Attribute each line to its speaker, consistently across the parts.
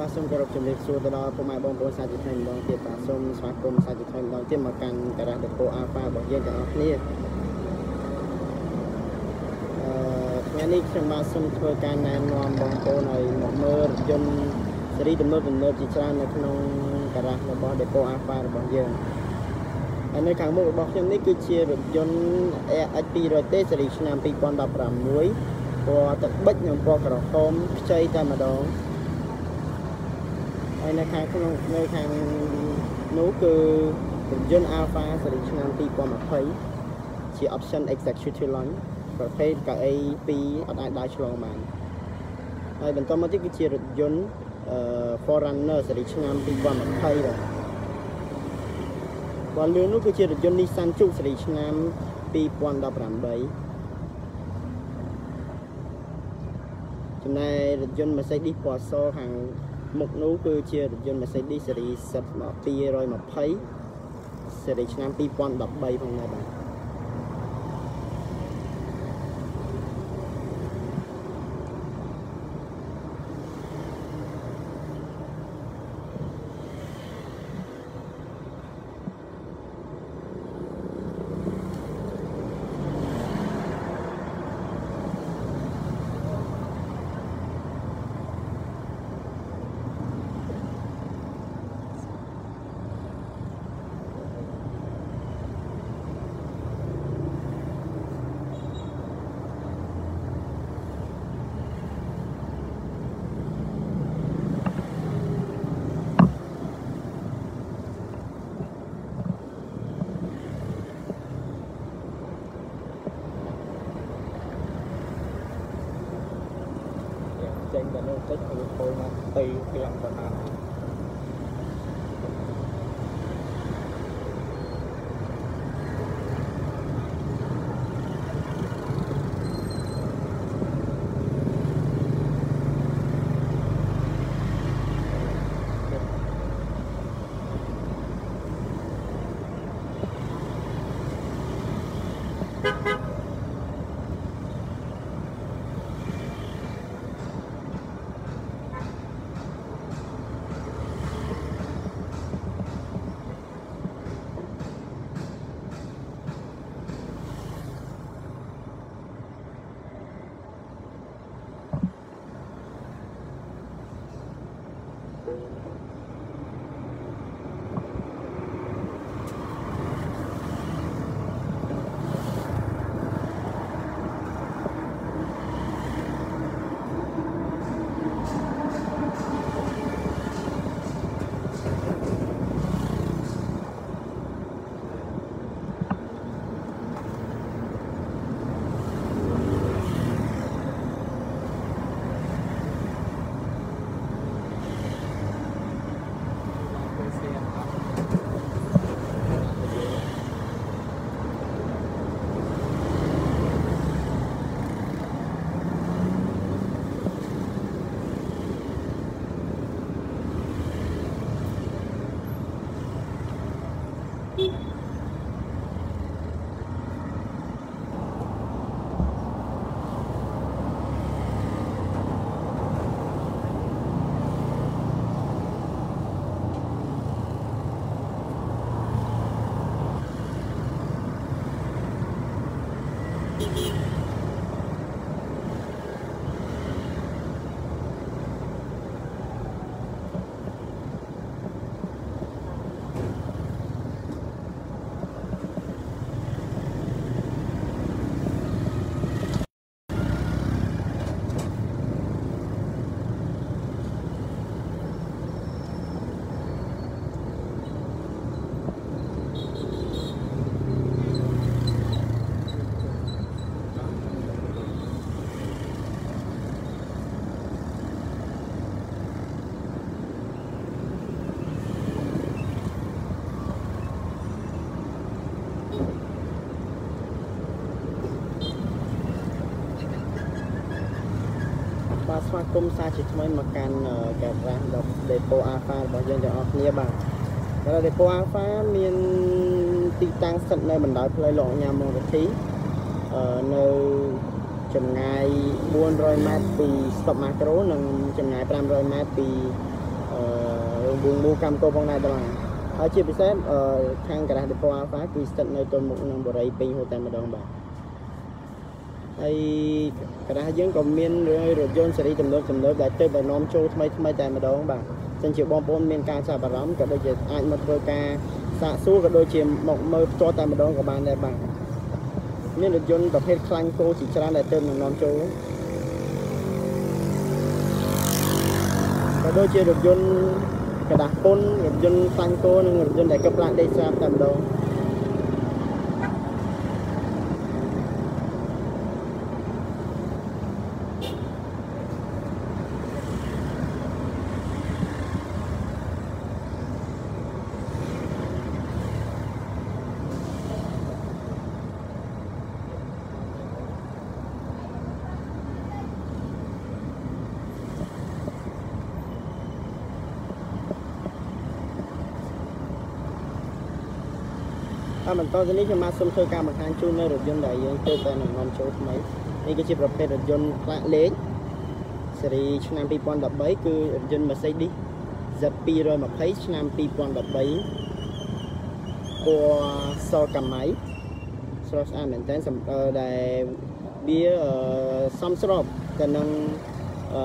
Speaker 1: បាទសូមគោរពជំរាបសួរទៅដល់ពុកម៉ែបងប្អូនសាជាថ្មីម្ដងទៀតបាទសូមស្វាគមន៍សាជាថ្មីម្ដងទៀតមកកាន់ការ៉ាដេប៉ូអាហ្វារបស់យើងទាំងអស់គ្នាអឺថ្ងៃនេះខ្ញុំបាទសូមធ្វើការណែនាំបងប្អូនឲ្យមកមើលរថយន្តស៊េរីទំនើបទំនើបជាច្រើននៅក្នុងការ៉ារបស់ដេប៉ូអាហ្វារបស់យើងហើយនៅខាងមុខរបស់ខ្ញុំនេះគឺជារថយន្ត AX 200T ស៊េរីឆ្នាំ2016ពណ៌ទឹកប៊ិចនិងពណ៌ក្រហមខ្ចីតែម្ដង ហើយនៅខាងក្នុងនៅខាងនោះគឺរថយន្ត Alpha ស៊េរីឆ្នាំ2020ជា option executive launch ប្រភេទកៅអី2អត់អាចដើរឆ្លងបានហើយបន្តមកទៀតគឺជារថយន្ត Forerunner ស៊េរីឆ្នាំ2020ដែរបើលឿននោះគឺជារថយន្ត Nissan Juke ស៊េរីឆ្នាំ2018ចំណែករថយន្ត Mercedes ពណ៌សខាង មុខនោះគឺជារថយន្ត Mercedes Series 220 Series ឆ្នាំ2013ផងដែរបាទចេញតែនោះតិចឲ្យវា ចូលម កទៅក្លាក់បណ្ណាស្វាគមន៍សាជាថ្មីមកកាន់ការ៉ាស់ដល់ Depo Alpha របស់យើងទាំងអស់គ្នាបាទដល់ Depo Alpha មានទីតាំងស្ថិតនៅបណ្ដោយផ្លូវលោកញ៉ាំមងវិធីអឺនៅចម្ងាយ400ម៉ែត្រពីស្តុបម៉ាក្រូនិងចម្ងាយ500ម៉ែត្រពីអឺវងមូកម្មកោផងដែរបាទហើយជាពិសេសខាងការ៉ាស់ Depo Alpha គឺស្ថិតនៅទល់មុខនឹងបរិយាពេញហូតតែម្ដងបាទ ហើយកណ្ដាស់យើងក៏មានរថយន្តស៊េរីទំនើបទំនើបដែលទៅតែនាំចូលថ្មីថ្មីតែម្ដងបាទចឹងជាបងប្អូនមានការចាប់អារម្មណ៍ក៏ដូចជាអាចមកធ្វើការសាកសួរក៏ដូចជាមកមើលផ្ទាល់តែម្ដងក៏បានដែរបាទមានរថយន្តប្រភេទខ្លាញ់គោជាច្រើនដែលទៅនឹងនាំចូលក៏ដូចជារថយន្តกระดาษពុនរថយន្តខ្លាញ់គោនិងរថយន្តដែលកឹបឡានដេកស្រាប់តែម្ដងហើយ បន្តទៅនេះខ្ញុំមកសូមធ្វើការបង្ហាញជូននៅរថយន្តដែលយើងទៅតែនឹងនាំចូលថ្មីនេះគឺជាប្រភេទរថយន្តផ្លាកលេខស៊េរីឆ្នាំ2013គឺរថយន្ត Mercedes Z220 ឆ្នាំ2013ពណ៌សកាម៉ៃស្រស់ស្អាតមែនតើសម្រាប់ដែលវាសំស្របទៅនឹងអឺ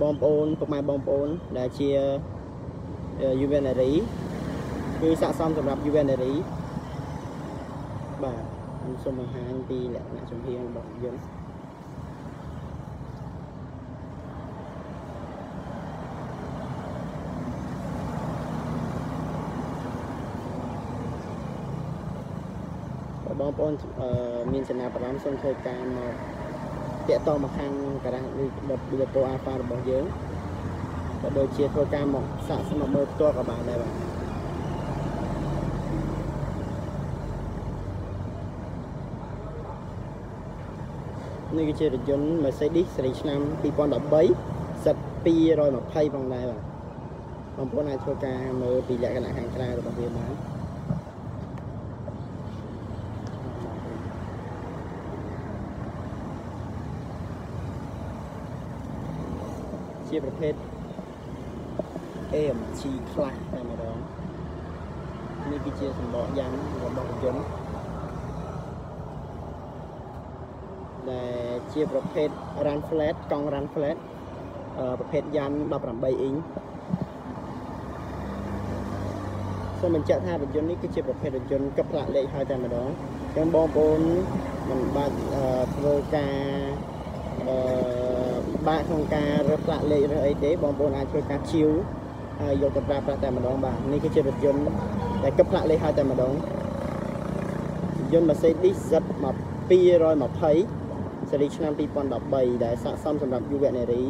Speaker 1: បងប្អូនពុកម៉ែបងប្អូនដែលជាយូវេនារីគឺស័ក្តិសមសម្រាប់យូវេនារី បាទខ្ញុំសូមបង្ហាញពីលក្ខណៈជំហៀងរបស់យន្តបងប្អូនមានចំណាប់អារម្មណ៍សូមធ្វើការមកតាក់ទងមកខាងការ៉ាស់វីដេអូអាហ្វារបស់យើងក៏ដូចជាធ្វើការមកសាកស្មមើលផ្ទាល់ក៏បានដែរបាទ នេះគឺជារថយន្ត Mercedes សេរីឆ្នាំ2013សិត220ផងដែរបាទបងប្អូនអាចធ្វើការមើលពីលក្ខណៈខាងក្រៅរបស់វាបានជាប្រភេទ AMG ខ្លះតែម្ដងនេះគឺជាសម្បកយ៉ាងរបស់រថយន្ត ដែលជាប្រភេទ run flat កង់ run flat ប្រភេទយ៉ាន់18អ៊ីងសូមបញ្ជាក់ថារថយន្តនេះគឺជាប្រភេទរថយន្តកឹបផ្លាកលេខហើយតែម្ដងចឹងបងប្អូនមិនបាច់ធ្វើការអឺបាក់ក្នុងការរើសផ្លាកលេខរើសអីទេបងប្អូនអាចធ្វើការជាវហើយយកទៅប្រើប្រាស់តែម្ដងបាទនេះគឺជារថយន្តដែលកឹបផ្លាកលេខហើយតែម្ដងយន្ត Mercedes Z220 ស៊េរីឆ្នាំ2013ដែលស័ក្តិសមសម្រាប់យុវនារី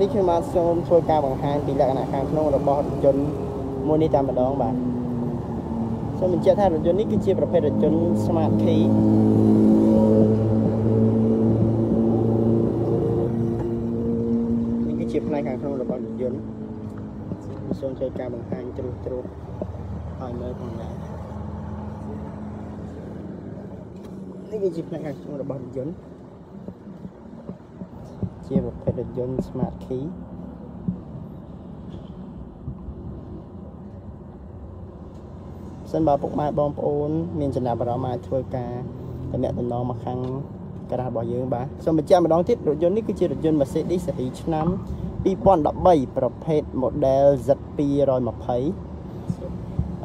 Speaker 1: នេះខ្ញុំបានសូមធ្វើការបង្ហាញពីលក្ខណៈខាងក្នុងរបស់រថយន្តមួយនេះតែម្ដងបាទសូមបញ្ជាក់ថារថយន្តនេះគឺជាប្រភេទរថយន្ត Smart Key នេះគឺជាផ្នែកខាងក្នុងរបស់រថយន្តសូមធ្វើការបង្ហាញត្រួសត្រាសឲ្យមើលផងដែរនេះគឺជាផ្នែកខាងក្នុងរបស់រថយន្តជាប្រភេទ រថយន្ត Smart Key សិនបើពុកម៉ែបងប្អូន មានចំណាប់អារម្មណ៍អាចធ្វើការតំណែងមកខាងក្រាស់របស់យើងបាទសូមបញ្ជាក់ម្ដងទៀតរថយន្តនេះគឺជារថយន្ត Mercedes ស៊េរីឆ្នាំ2013ប្រភេទ model Z220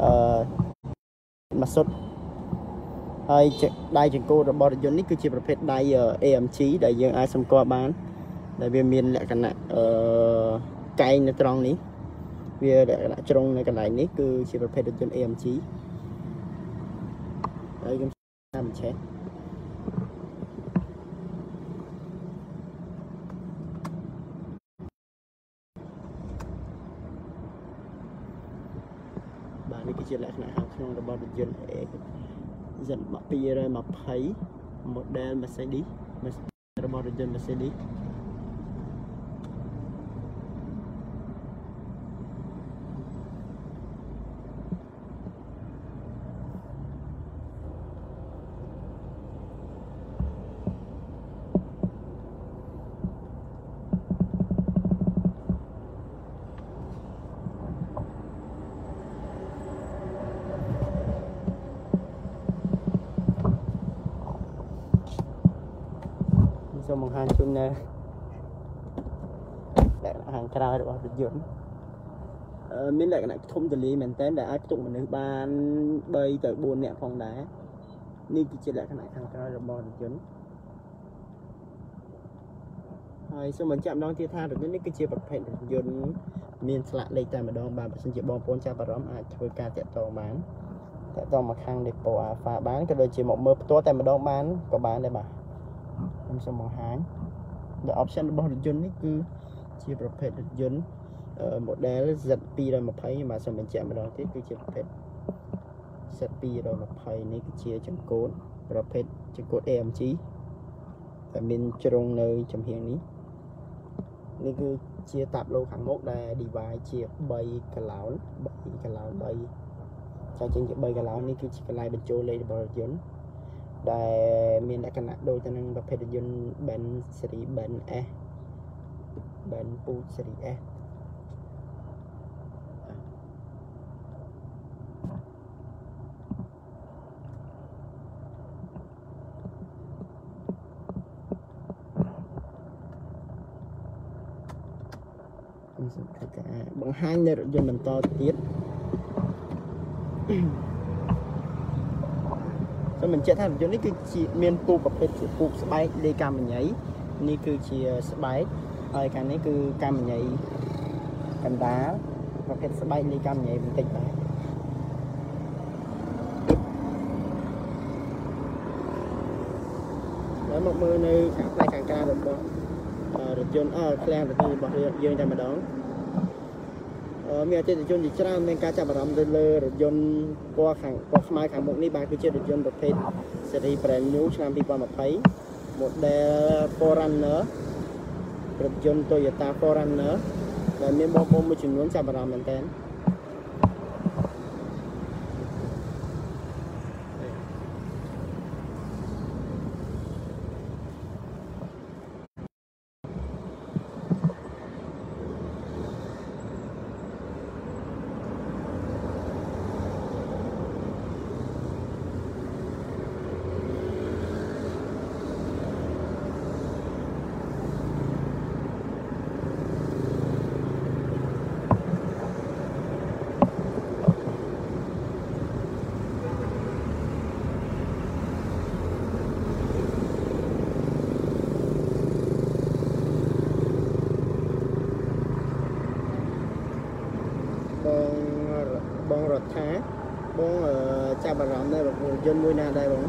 Speaker 1: អឺម៉ាស៊ុតហើយដៃចង្កូតរបស់រថយន្តនេះគឺជាប្រភេទដៃ AMG ដែលយើងអាចសម្គាល់បាន ដែលវាមានលក្ខណៈអឺកែងនៅត្រង់នេះវាលក្ខណៈជ្រុងនៅកន្លែងនេះគឺជាប្រភេទរថយន្ត AMG ហើយខ្ញុំតាមឆេះបាទនេះគឺជាលក្ខណៈខាងក្នុងរបស់រថយន្ត Z220 model Mercedes របស់រថយន្ត Mercedes សូមបង្ហាញជូននៅល ក្ខណៈខាងក្រៅរបស់រថយន្តមានលក្ខណៈធំទូលាយមែនតើដែលអាចផ្ទុកមនុស្សបាន3ទៅ4នាក់ផងដែរនេះគឺជាលក្ខណៈខាងក្រៅរបស់រថយន្តហើយសូមបញ្ជាក់ម្ដងទៀតថារថយន្តនេះគឺជាប្រភេទរថយន្តមានស្លាកលេខតែម្ដងបាទបើសិនជាបងប្អូនចាប់អារម្មណ៍អាចធ្វើការតាក់ទងបានតាក់ទងមកខាង Depo Alpha បានក៏ដូចជាមកមើលផ្ទាល់តែម្ដងបានក៏បានដែរបាទខ្ញុំសូមបង្ហាញ the option របស់រថយន្តនេះគឺ ជាប្រភេទរថយន្ត model Z220 បាទសូមបញ្ជាក់ម្ដងទៀតគឺជាប្រភេទ Z220 នេះគឺជាចង្កូតប្រភេទចង្កូត AMG ដែលមានជ្រុងនៅចំហៀងនេះនេះគឺជាតាប់ឡូខាងមុខដែល divide ជា3កឡោន3កឡោន3ចាចេញជា3កឡោននេះគឺជាកន្លែងបញ្ចូលលេខរបស់រថយន្តដែលមានលក្ខណៈដូចទៅនឹងប្រភេទរថយន្ត Benz ស៊េរី Benz S Benz Puch ស៊េរី S ខ្ញុំសូមធ្វើការបង្ហាញនៅរថយន្តបន្តទៀតសូមបញ្ជាក់ថារថយន្តនេះគឺជាមានពូកប្រភេទជាពូកស្បែកលេកាមញ្ញៃនេះគឺជាស្បែក ហើយខាងនេះគឺកាមញ្ញៃកណ្ដាលប្រភេទស្បែកលេកាមញ្ញៃបន្តិចដែរហើយមកមើលនៅខាងផ្នែកខាងក្រៅរបស់រថយន្តអឺឃ្លាំងរថយន្តរបស់យើងតែម្ដងមានអតិថិជនជាច្រើនមានការចាប់អារម្មណ៍ទៅលើរថយន្តពណ៌ខាងពណ៌ខ្មៅខាងមុខនេះបាទគឺជារថយន្តប្រភេទស៊េរី Brand New ឆ្នាំ2020 model Forerunner រថយន្ត Toyota Forerunner ដែលមានបងប្អូនមួយចំនួនចាប់អារម្មណ៍មែនទែនបងរដ្ឋាបងចាប់អារម្មណ៍នៅរថ យន្តមួយណាដែរបង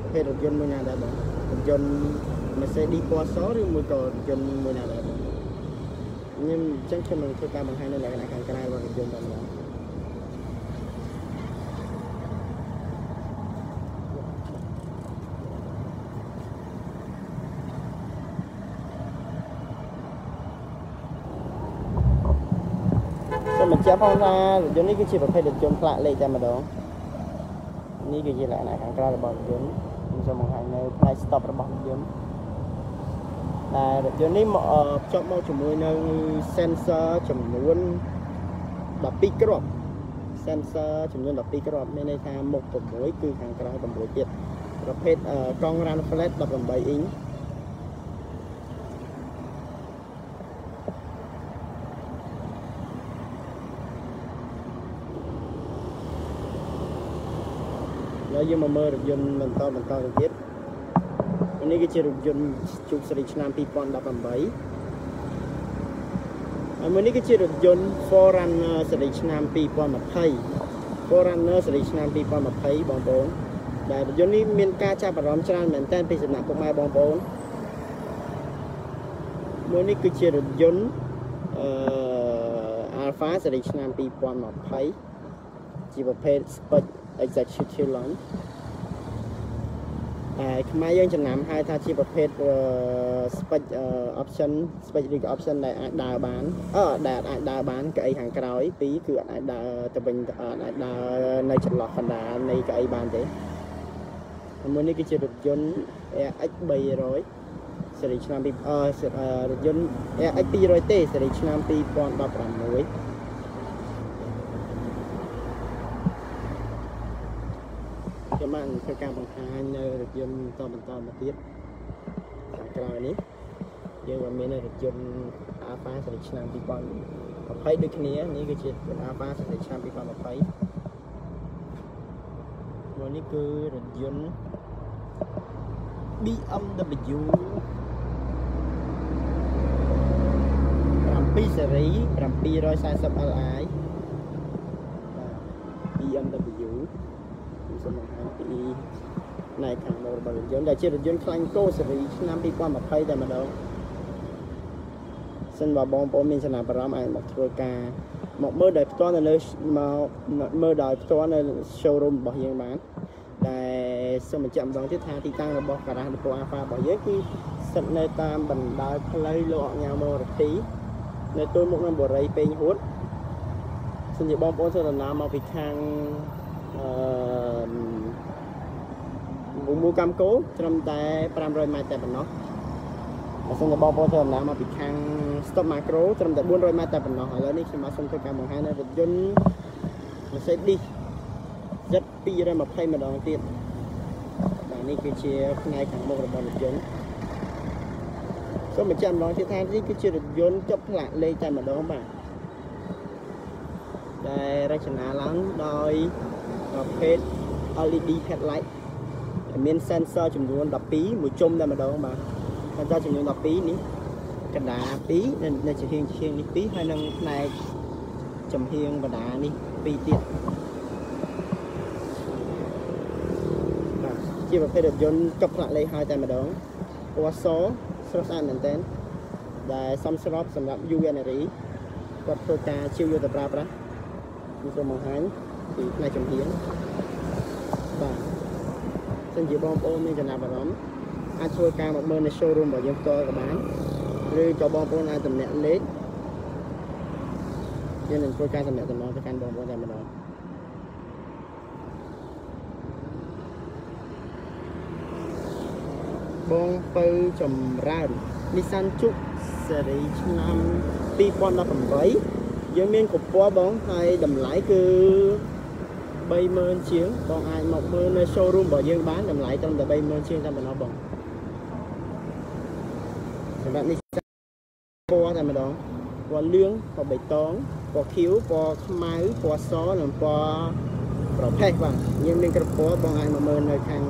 Speaker 1: ប្រភេទរថយន្តមួយណាដែរបងរថយន្ត Mercedes ពណ៌សឬមួយក៏រថយន្តមួយណាដែរបងខ្ញុំអញ្ចឹងខ្ញុំនឹងធ្វើការបង្ហាញនៅលក្ខណៈខាងក្រៅរបស់រថយន្តតែម្ដងបញ្ជាក់ផងថារថយន្តនេះគឺជាប្រភេទរថយន្តផ្លាកលេខតែម្ដងនេះគឺជាលក្ខណៈខាងក្រៅរបស់រថយន្តខ្ញុំសូមបង្ហាញនៅផ្នែក stop របស់រថយន្តតែរថយន្តនេះមកភ្ជាប់មកជាមួយនឹង sensor ចំនួន12គ្រាប់ sensor ចំនួន12គ្រាប់មានន័យថាមុខ6គឺខាងក្រៅ6ទៀតប្រភេទកង់ run flat 18អ៊ី ហើយយើងមកមើលរថយន្តបន្តបន្តទៅទៀតនេះគឺជារថយន្តជុកសេរីឆ្នាំ2018ហើយមួយនេះគឺជារថយន្ត Forerunner សេរីឆ្នាំ2020 Forerunner សេរីឆ្នាំ2020បងប្អូនដែលរថយន្តនេះមានការចាប់អារម្មណ៍ច្រើនមែនទែនពីសំណាក់ពុកម៉ែបងប្អូនមួយនេះគឺជារថយន្តអឺ Alpha សេរីឆ្នាំ2020ជាប្រភេទ Spec Executive Launch ហើយខ្មែរយើងចំណាំហៅថាជាប្រភេទ spec option spec ឬក៏ option ដែលអាចដើរបានអឺដែលអាចដើរបានកៅអីខាងក្រោយពីរគឺអាចដើរទៅវិញអាចដើរនៅចន្លោះកណ្ដាលនៃកៅអីបានទេមួយនេះគឺជារថយន្ត RX 300សេរីឆ្នាំពីអឺរថយន្ត RX 200ទេសេរីឆ្នាំ2016 ខ្ញុំបានធ្វើការបង្ហាញនៅរថយន្តបន្តបន្តមកទៀតខាងក្រោយនេះយើងក៏មានរថយន្ត Alpha សេរីឆ្នាំ2020ដូចគ្នានេះគឺជា Alpha សេរីឆ្នាំ2020មួយនេះគឺរថយន្ត BMW 7សេរី 740Li BMW សូមបង្ហាញពីផ្នែកខាងមុខរបស់រថយន្តដែលជារថយន្តខ្លាញ់កូសេរីឆ្នាំ2020តែម្ដងសិនបើបងប្អូនមានចំណាប់អារម្មណ៍អាចមកធ្វើការមកមើលដោយផ្ទាល់នៅលើមកមើលដោយផ្ទាល់នៅ showroom របស់យើងបានតែសូមបញ្ជាក់ម្ដងទៀតថាទីតាំងរបស់ការ៉ាស់ Depo Alpha របស់យើងគឺស្ថិតនៅតាមបណ្ដោយផ្លូវលោកអញ្ញាមរទីនៅទល់មុខនឹងបរិយពេញហួតសិនជាបងប្អូនធ្វើដំណើរមកពីខាង អឺមូកម្មកោត្រឹមតែ500ម៉ែត្រតែប៉ុណ្ណោះបើសិនជាបងប្អូនធ្វើដំណើរមកពីខាង Stop Macro ត្រឹមតែ400ម៉ែត្រតែប៉ុណ្ណោះឥឡូវនេះខ្ញុំបាទសូមធ្វើការបង្ហាញនៅរថយន្ត Mercedes Z220 ម្ដងទៀតបាទនេះគឺជាផ្នែកខាងមុខរបស់រថយន្តសូមបញ្ជាក់ម្ដងទៀតថានេះគឺជារថយន្តចុះផ្លាកលេខតែម្ដងបាទដែលរចនាឡើងដោយប្រ ភេទ LED headlight មាន sensor ចំនួន12មួយជុំតែម្ដងបាទ sensor ចំនួន12នេះកណ្ដាល2នៅនៅជាហៀងជាហៀងនេះ2ហើយនឹងផ្នែកចំហៀងកណ្ដាលនេះ2ទៀតបាទជាប្រភេទរថយន្តចុះផ្លាកលេខហើយតែម្ដងពណ៌សស្រស់ស្អាតមែនទែនដែលសមស្របសម្រាប់ UNRI គាត់ធ្វើការជាវយកទៅប្រើប្រាស់ខ្ញុំសូមបង្ហាញ ពីផ្នែកចំហៀងបាទសិនជាបងប្អូនមានចំណាប់អារម្មណ៍អាចធ្វើការមកមើលនៅ showroom របស់យើងផ្ទាល់ក៏បានឬក៏បងប្អូនអាចតំណាក់លេខយើងនឹងធ្វើការតំណាក់តំណងទៅកាន់បងប្អូនតែម្ដងបងពៅចម្រើន Nissan Juke ស៊េរីឆ្នាំ2018យើងមានកម្ពស់បងហើយតម្លៃគឺ 30000ជាងបងអាចមកមើលនៅ showroom របស់យើងបានតម្លៃត្រឹមតែ30000ជាងតែប៉ុណ្ណោះបងសម្រាប់នេះពណ៌តែម្ដងពណ៌លឿងពណ៌បៃតងពណ៌ខៀវពណ៌ខ្មៅពណ៌សនិងពណ៌ប្រផេះបាទយើងមានគ្រប់ពណ៌បងអាចមកមើលនៅខាង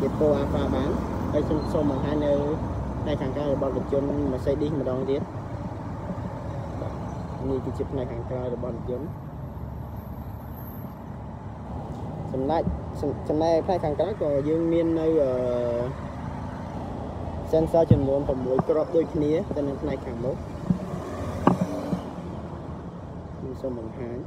Speaker 1: ជាពណ៌អាហ្វាបានហើយខ្ញុំសូមបង្ហាញនៅផ្នែកខាងក្រៅរបស់រថយន្ត Mercedes ម្ដងទៀតនេះគឺជាផ្នែកខាងក្រៅរបស់រថយន្ត ចំណែកចំណែកផ្នែកខាងក្រៅក៏យើងមាននៅអឺ sensor ចំនួន6គ្រាប់ដូចគ្នាទៅនឹងផ្នែកខាងមុខខ្ញុំសូមបង្ហាញ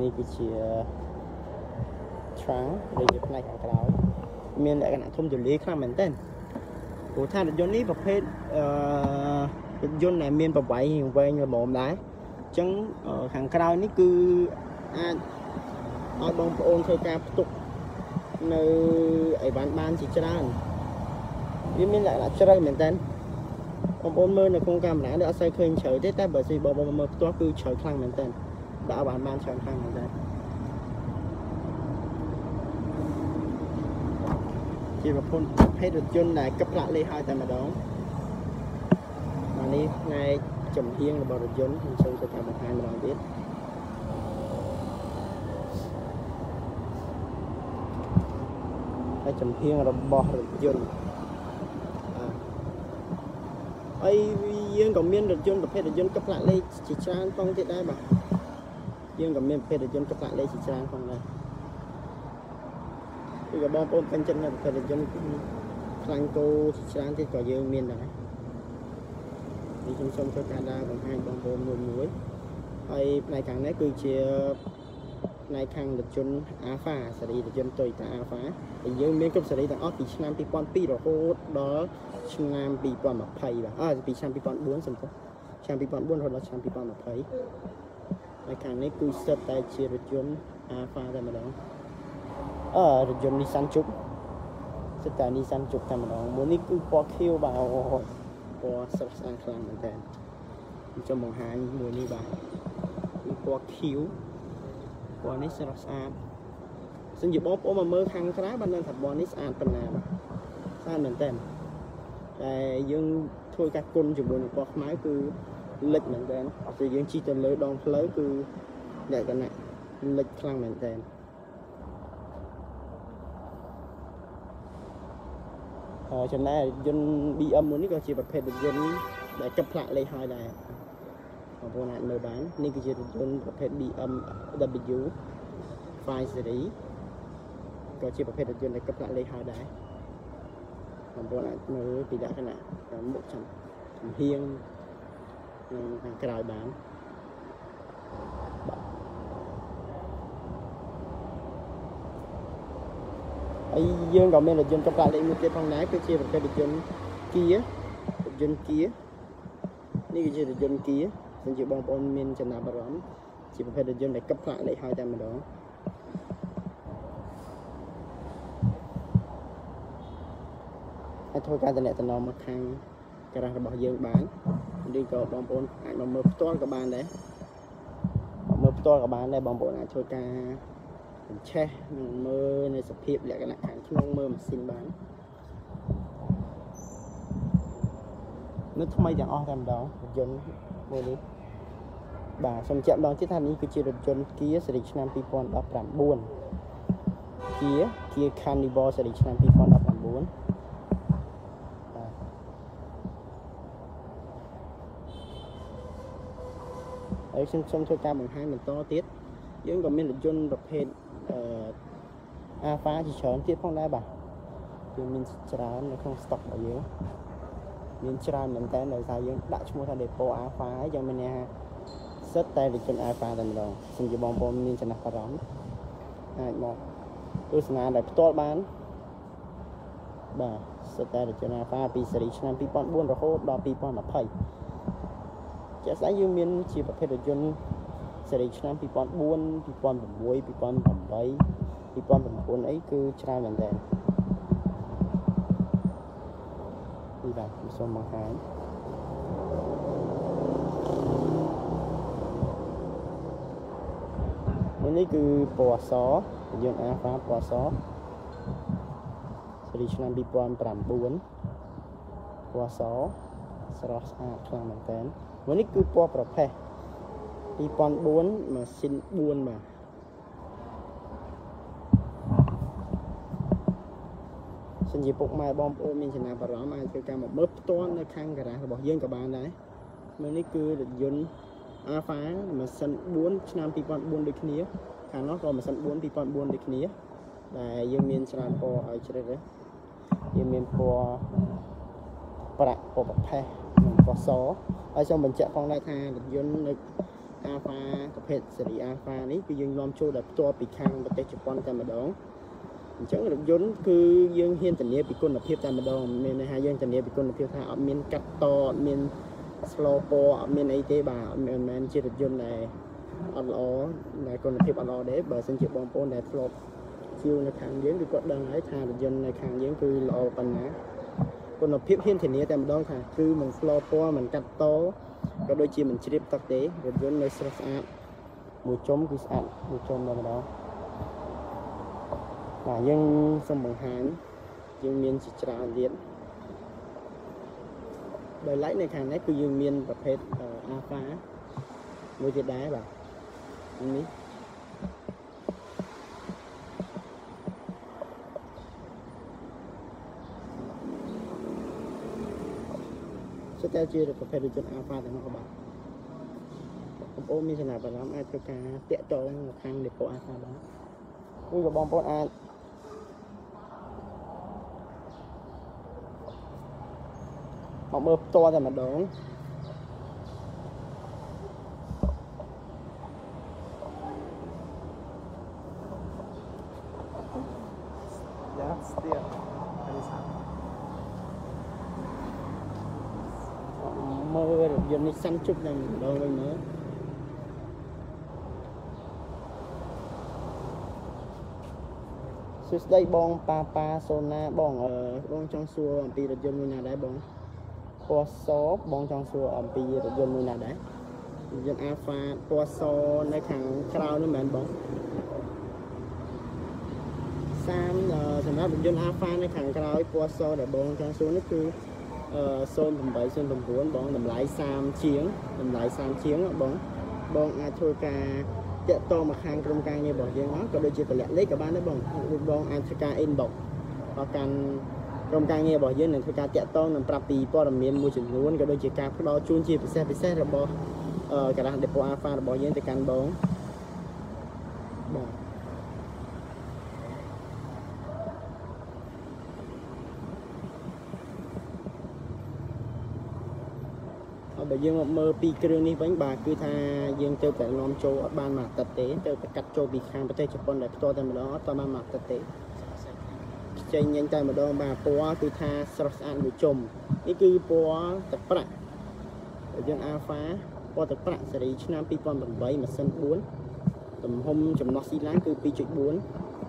Speaker 1: នេះគឺជា trunk ឬជាផ្នែកខាងក្រោយមានលក្ខណៈធំទូលាយខ្លាំងមែនទែន ព្រោះថារថយន្តនេះប្រភេទអឺរថយន្តដែលមានប្រវែងវែងល្មមដែរអញ្ចឹងខាងក្រោយនេះគឺអាចឲ្យបងប្អូនធ្វើការផ្ទុកនៅអីវ៉ាន់បានជាច្រើនវាមានលក្ខណៈជ្រៅមែនតើបងប្អូនមើលនៅក្នុងកាមេរ៉ានេះអត់សូវឃើញជ្រៅទេតែបើសិនបងប្អូនមើលផ្ទាល់គឺជ្រៅខ្លាំងមែនតើដាក់បានបានច្រើនខ្លាំងមែនតើ ជាប្រភពភេទរថយន្តដែលកឹបផ្លាកលេខហើយតែម្ដងបាទអានេះផ្នែកចំហៀងរបស់រថយន្តខ្ញុំសូមធ្វើការបង្ហាញម្ដងទៀតហើយចំហៀងរបស់រថយន្តហើយយើងក៏មានរថយន្តប្រភេទរថយន្តកឹបផ្លាកលេខជាច្រើនផងទៀតដែរបាទយើងក៏មានប្រភេទរថយន្តកឹបផ្លាកលេខជាច្រើនផងដែរ គឺក៏បងប្អូនពេញចិត្តនៅប្រភេទរថយន្តខ្លាញ់គោជាច្រើនទៀតក៏យើងមានដែរនេះខ្ញុំសូមធ្វើការដើរបង្ហាញបងប្អូនមួយមួយហើយផ្នែកខាងនេះគឺជាផ្នែកខាងរថយន្ត Alpha ស៊េរីរថយន្ត Toyota Alpha ហើយយើងមានគ្រប់ស៊េរីទាំងអស់ពីឆ្នាំ2002រហូតដល់ឆ្នាំ2020បាទអើពីឆ្នាំ2004សំទោសឆ្នាំ2004រហូតដល់ឆ្នាំ2020ហើយខាងនេះគឺសិតតែជារថយន្ត Alpha តែម្ដង អឺរថយន្ត Nissan Juke សិតតែ Nissan Juke តែម្ដងមួយនេះគឺពណ៌ខៀវបាទអូពណ៌ស្រស់ស្អាតខ្លាំងមែនតើខ្ញុំចង់បង្ហាញមួយនេះបាទគឺពណ៌ខៀវពណ៌នេះស្រស់ស្អាតសិនជាបងប្អូនមកមើលខាងក្រៅបានដឹងថាពណ៌នេះស្អាតប៉ុណ្ណាបាទស្អាតមែនតើតែយើងធ្វើការគុណជាមួយនឹងពណ៌ខ្មៅគឺលិចមែនតើអត់ទៅយើងជិះទៅលើដងផ្លូវគឺលក្ខណៈលិចខ្លាំងមែនតើ ចំណែកយន្ត BM មួយនេះក៏ជាប្រភេទរថយន្តដែលកឹបផ្លាកលេខហើយដែរបងប្អូនអាចមើលបាននេះគឺជារថយន្តប្រភេទ BMW 5 Series ក៏ជាប្រភេទរថយន្តដែលកឹបផ្លាកលេខហើយដែរបងប្អូនអាចមើលពីលក្ខណៈមុខចំចំហៀងនិងខាងក្រៅបាន ហើយយើងក៏មានរថយន្តកប្លាលេខមួយទៀតផងដែរគឺជាប្រភេទរថយន្ត Kia រថយន្ត Kia នេះគឺជារថយន្ត Kia ซึ่งជាបងប្អូនមានចំណាប់អារម្មណ៍ជាប្រភេទរថយន្តដែលកឹបផ្លាកលេខហើយតែម្ដងអាចធ្វើការតំណែងមកខាងការ៉ាស់របស់យើងបានឬក៏បងប្អូនអាចមកមើលផ្ទាល់ក៏បានដែរមើលផ្ទាល់ក៏បានដែរបងប្អូនអាចធ្វើការ បញ្ឆេះនិងមើលនៅសភាពលក្ខណៈខាងក្នុងមើលម៉ាស៊ីនបាននៅថ្មីទាំងអស់តែម្ដងរថយន្តមួយនេះបាទសូមជម្រាបម្ដងទៀតថានេះគឺជារថយន្ត Kia ស៊េរីឆ្នាំ2019 Kia Kia Carnival ស៊េរីឆ្នាំ2019ហើយខ្ញុំសូមធ្វើការបង្ហាញបន្តទៀតយើងក៏មានរថយន្តប្រភេទ អឺ Alpha ជាច្រើនទៀតផងដែរបាទគឺមានច្រើននៅក្នុង stock របស់យើងមានច្រើនមែនតើដោយសារយើងដាក់ឈ្មោះថា Depot Alpha ហើយយ៉ាងមានន័យថាសិតតែរថយន្ត Alpha តែម្ដងសូមជាបងប្អូនមានចំណាប់អារម្មណ៍អាចមកទស្សនាដែលផ្ទាល់បានបាទសិតតែរថយន្ត Alpha ពីស៊េរីឆ្នាំ2004រហូតដល់2020ជាក់ស្ដែងយើងមានជាប្រភេទរថយន្តស៊េរីឆ្នាំ2004 2006 2008 2009អីគឺច្រើនមែនតើនេះបាទខ្ញុំសូមបង្ហាញនេះគឺពណ៌អសយើងអាហ្វាពណ៌អសស៊េរីឆ្នាំ2009ពណ៌អសស្រស់ស្អាតខ្លាំងមែនតើមួយនេះគឺពណ៌ប្រផេះ2004ម៉ាស៊ីន4បាទ សិនជាពុកម៉ែបងប្អូនមានចំណាប់អារម្មណ៍អាចធ្វើការមកមើលផ្ទាល់នៅខាងការ៉ារបស់យើងក៏បានដែរមើលនេះគឺរថយន្ត Alpha ម៉ាស៊ីន4ឆ្នាំ2004ដូចគ្នាខាងនោះក៏ម៉ាស៊ីន4 2004ដូចគ្នាដែលយើងមានច្រើនពណ៌ឲ្យជ្រើសរើសយើងមានពណ៌ប្រាក់ពណ៌ប្រផេះនិងពណ៌សហើយសូមបញ្ជាក់ផងដែរថារថយន្តនៅ Alpha ប្រភេទស៊េរី Alpha នេះគឺយើងនាំចូលដោយផ្ទាល់ពីខាងប្រទេសជប៉ុនតែម្ដង អញ្ចឹងរថយន្តគឺយើងហ៊ានធានាពីគុណភាពតែម្ដងមានន័យថាយើងធានាពីគុណភាពថាអត់មានកាត់តអត់មាន slow ពណ៌អត់មានអីទេបាទមិនមែនជារថយន្តដែលអត់ល្អដែលគុណភាពអត់ល្អទេបើសិនជាបងប្អូនដែលធ្លាប់ជួនៅខាងយើងគឺគាត់ដឹងហើយថារថយន្តនៅខាងយើងគឺល្អប៉ុណ្ណាគុណភាពហ៊ានធានាតែម្ដងថាគឺមិន slow ពណ៌មិនកាត់តក៏ដូចជាមិនជ្រាបទឹកទេរថយន្តនៅស្រស់ស្អាតមួយជុំគឺស្អាតមួយជុំតែម្ដង បាទយើងសូមបង្ហាញយើងមានជាច្រើនទៀតដោយឡែកនៅខាងនេះគឺយើងមានប្រភេទ alpha មួយទៀតដែរបាទនេះសុទ្ធតែជាប្រភេទរថយន្ត alpha ទាំងអស់បាទបងប្អូនមានចំណាប់អារម្មណ៍អាចធ្វើការតាក់ទងខាង depot alpha បានឬក៏បងប្អូនអាច មកមើលផ្ទាល់តែម្ដង
Speaker 2: Ja, still. That is happening.
Speaker 1: មើលរថយន្តនេះសាន់ជុកតែម្ដងវិញមើលសួស្ដីបងប៉ាប៉ាសូណាបងអឺបងចង់សួរអំពីរថយន្តមួយណាដែរបង ពណ៌សបងចង់សួរអំពីរថយន្តមួយណាដែររថយន្ត Alpha ពណ៌សនៅខាងក្រៅនោះមែនបងសាមអឺសម្រាប់រថយន្ត Alpha នៅខាងក្រោយពណ៌សដែលបងចង់សួរនេះគឺអឺ0809បងតម្លៃ30ជាងតម្លៃ30ជាងបងបងអាចធ្វើការតាក់ទងមកខាងក្រុមការងាររបស់យើងមកក៏ដូចជាតម្លាក់លេខក៏បានដែរបងឬបងអាចធ្វើការ inbox ដល់កាន់ ក្រុមការងាររបស់យើងនឹងធ្វើការតាក់ទងនឹងប្រាប់ពីព័ត៌មានមួយចំនួនក៏ដូចជាការផ្ដល់ជូនជាពិសេសពិសេសរបស់អឺកណ្ដាស់ Depot Alpha របស់យើងទៅកាន់បងបាទហើយបើយើងមកមើលពីគ្រឿងនេះវិញបាទគឺថាយើងទៅតែនាំចូលអត់បានមួយអាទិត្យទេទៅតែកាត់ចូលពីខាងប្រទេសជប៉ុនដែលផ្ទាល់តែម្ដងអត់បានមួយអាទិត្យទេខ្ចីញញតែម្ដងបាទពណ៌គឺថាស្រស់ស្អាតមួយជុំនេះគឺពណ៌ទឹកប្រាក់រយន្ត Alpha ពណ៌ទឹកប្រាក់ស៊េរីឆ្នាំ2008ម៉ាស៊ីន4ទំហំចំណុះស៊ីឡានគឺ2.4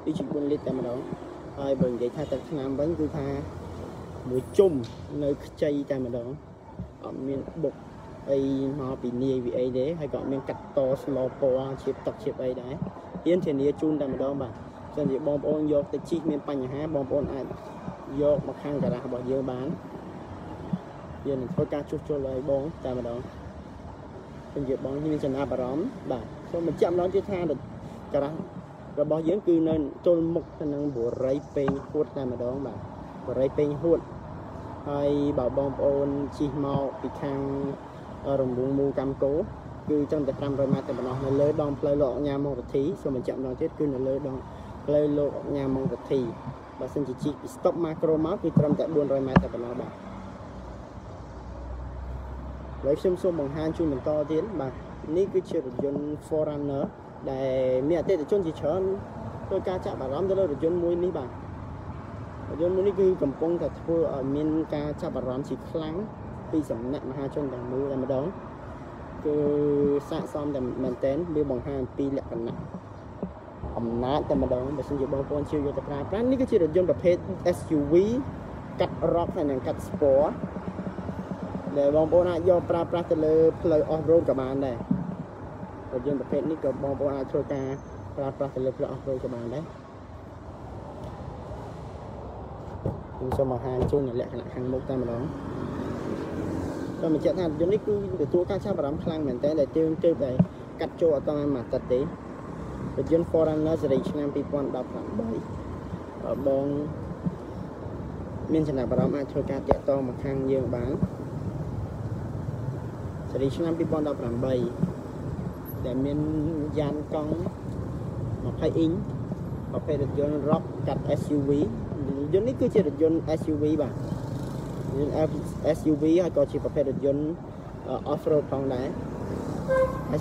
Speaker 1: 2.4លីត្រតែម្ដងហើយបើនិយាយថាទឹកឆ្នាំវិញគឺថាមួយជុំនៅខ្ចីតែម្ដងអត់មានបុកអីមកពីនាយវាអីទេហើយក៏អត់មានកាត់តស្លោពណ៌ជាតុកជាអីដែរហ៊ានធានាជូនតែម្ដងបាទ ចឹងជាបងប្អូនយកទៅជីកមានបញ្ហាបងប្អូនអាចយកមកខាងការ៉ាស់របស់យើងបានយើងនឹងធ្វើការជួសជុលឲ្យបងតែម្ដងចឹងជាបងមានចំណាប់អារម្មណ៍បាទសូមបញ្ជាក់ម្ដងទៀតថាការ៉ាស់របស់យើងគឺនៅទល់មុខទៅនឹងបូរីពេងហួតតែម្ដងបាទបូរីពេងហួតហើយបើបងប្អូនជិះមកពីខាងរំលងមូកម្មកោគឺត្រឹមតែ500ម៉ែត្រតែប៉ុណ្ណោះនៅលើដងផ្លូវលោកអញ្ញាមងរទ្ធីសូមបញ្ជាក់ម្ដងទៀតគឺនៅលើដង ផ្លូវលោកអញ្ញាមងរទ្ធីបើសិនជាជិះពីស្តុបម៉ាក្រូមកគឺត្រឹមតែ400ម៉ែត្រតែប៉ុណ្ណោះបាទហើយខ្ញុំសូមបង្ហាញជូនបន្តទៀតបាទនេះគឺជារថយន្ត Forerunner ដែលមានអតិថិជនជាច្រើនធ្វើការចាប់អារម្មណ៍ទៅលើរថយន្តមួយនេះបាទរថយន្តមួយនេះគឺកំពុងតែធ្វើឲ្យមានការចាប់អារម្មណ៍ជាខ្លាំងពីសំណាក់មហាជនទាំងមូលតែម្ដងគឺស័ក្តិសមតែមែនតែនវាបង្ហាញអំពីលក្ខណៈ អំណាចតែម្ដងបើសិនជាបងប្អូនជឿយកទៅប្រើប្រាស់នេះគឺជារថយន្តប្រភេទ SUV កាត់ rock ហើយនិងកាត់ sport ដែលបងប្អូនអាចយកប្រើប្រាស់ទៅលើផ្លូវ off road ក៏បានដែររថយន្តប្រភេទនេះក៏បងប្អូនអាចធ្វើការប្រើប្រាស់ទៅលើផ្លូវ off road ក៏បានដែរខ្ញុំសូមបង្ហាញជូននៅលក្ខណៈខាងមុខតែម្ដងក៏បញ្ជាក់ថារថយន្តនេះគឺទទួលការចាប់អារម្មណ៍ខ្លាំងមែនទែនដែលយើងទើបតែកាត់ចូលអត់តាន់មួយអាទិត្យទេ រថយន្ត Forerunner ស៊េរីឆ្នាំ2018បងមានចំណាប់អារម្មណ៍អាចធ្វើការតាក់ទងមកខាងយើងបានស៊េរីឆ្នាំ2018ដែលមានយ៉ានកង់20អ៊ីងប្រភេទរថយន្ត Rock កាត់ SUV រថយន្តនេះគឺជារថយន្ត SUV បាទរថយន្ត SUV ហើយក៏ជាប្រភេទរថយន្ត off road ផងដែរ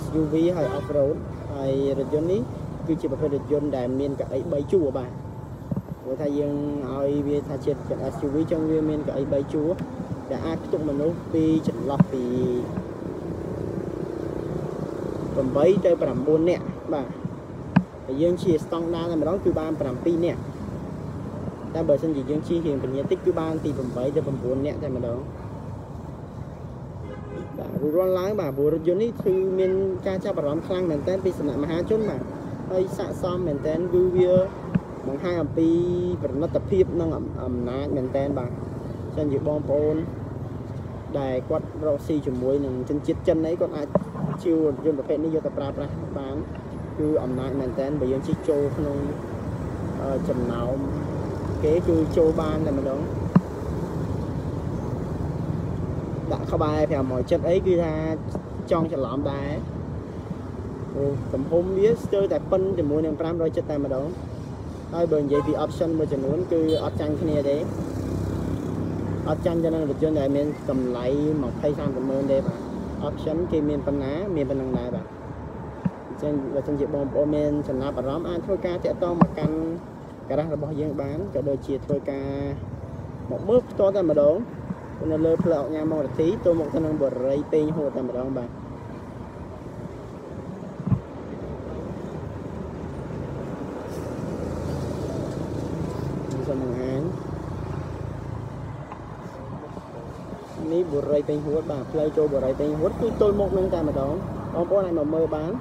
Speaker 1: SUV ហើយ off road ហើយរថយន្តនេះគឺជាប្រភេទរថយន្តដែលមានកៅអី3ជួរបាទព្រោះថាយើងឲ្យវាថាជារថយន្ត SUV ចឹងវាមានកៅអី3ជួរដែលអាចផ្ទុកមនុស្សពីចន្លោះពី8ទៅ9នាក់បាទហើយយើងជាស្តង់ដារតែម្ដងគឺបាន7នាក់តែបើសិនជាយើងជិះរៀងពញាតិចគឺបានពី8ទៅ9នាក់តែម្ដងបាទ រួចរាល់ឡើងបាទព្រោះរថយន្តនេះគឺមានការចាប់អារម្មណ៍ខ្លាំងមែនទែនពីសំណាក់មហាជនបាទហើយស័ក្តិសមមែនទែនគឺវាបង្ហាញអំពីប្រណិតភាពនិងអំណាចមែនទែនបាទចឹងជាបងប្អូនដែលគាត់រកស៊ីជាមួយនឹងជនជាតិចិនអីគាត់អាចជឿរថយន្តប្រភេទនេះយកទៅប្រើប្រាស់បានគឺអំណាចមែនតើបើយើងជិះចូលក្នុងអឺចំណោមគេគឺចូលបានតែម្ដង ដាក់ក្បែរ570អីគឺថាចង់ច្រឡំដែរអូទំហំវាស្ទើរតែប៉ុនជាមួយនឹង570តែម្ដងហើយបើនិយាយពី option មួយចំនួនគឺអត់ចាញ់គ្នាទេអត់ចាញ់ទៅនឹងរថយន្តដែលមានតម្លៃ20 30ម៉ឺនទេបាទ option គេមានប៉ុណ្ណាមានប៉ុណ្ណឹងដែរបាទអញ្ចឹងបើសិនជាបងប្អូនមានចំណាប់អារម្មណ៍អាចធ្វើការតាក់ទងមកកាន់ការ៉ាស់របស់យើងបានក៏ដូចជាធ្វើការមកមើលផ្ទាល់តែម្ដង នៅលើផ្លូវអញ្ញាមរទីទៅមកទៅនឹងបរិយពេញហួរតែម្ដងបាទសូមបង្ហាញនេះបុរីពេញហួតបាទផ្លូវចូលបុរីពេញហួតគឺទល់មុខនឹងតែម្ដងបងប្អូនអាចមកមើលបាន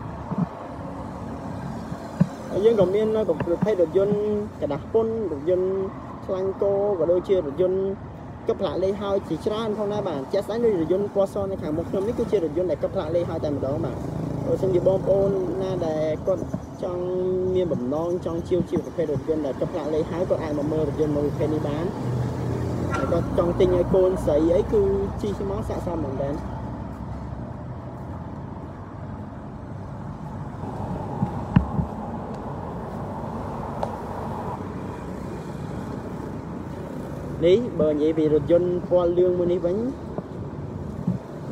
Speaker 1: ហើយយើងក៏មាននៅប្រភេទរថយន្តกระดาษពុនរថយន្តខ្លាញ់គោក៏ដូចជារថយន្ត កឹបផ្លាកលេខហើយជាច្រើនផងដែរបាទជាក់ស្ដែងដូចរថយន្តពណ៌សនៅខាងមុខខ្ញុំនេះគឺជារថយន្តដែលកឹបផ្លាកលេខហើយតែម្ដងបាទបើសិនជាបងប្អូនណាដែលគាត់ចង់មានបំណងចង់ជាវជាប្រភេទរថយន្តដែលកឹបផ្លាកលេខហើយគាត់អាចមកមើលរថយន្តមួយប្រភេទនេះបានហើយគាត់ចង់ទិញឲ្យកូនស្រីអីគឺជីមកស័ក្តិសមមែនតើ នេះបើនិយាយពីរថយន្តពណ៌លឿងមួយនេះវិញ